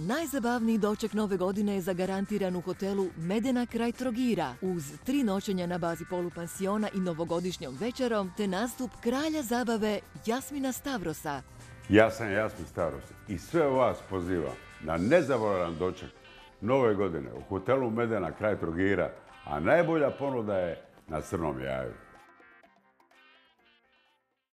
Najzabavniji doček nove godine je zagarantiran u hotelu Medena kraj Trogira uz tri noćenja na bazi polupansiona i novogodišnjom večerom te nastup kralja zabave Jasmina Stavrosa. Ja sam Jasmin Stavros i sve vas pozivam na nezaboravan doček nove godine u hotelu Medena kraj Trogira, a najbolja ponuda je na Crnom jaju.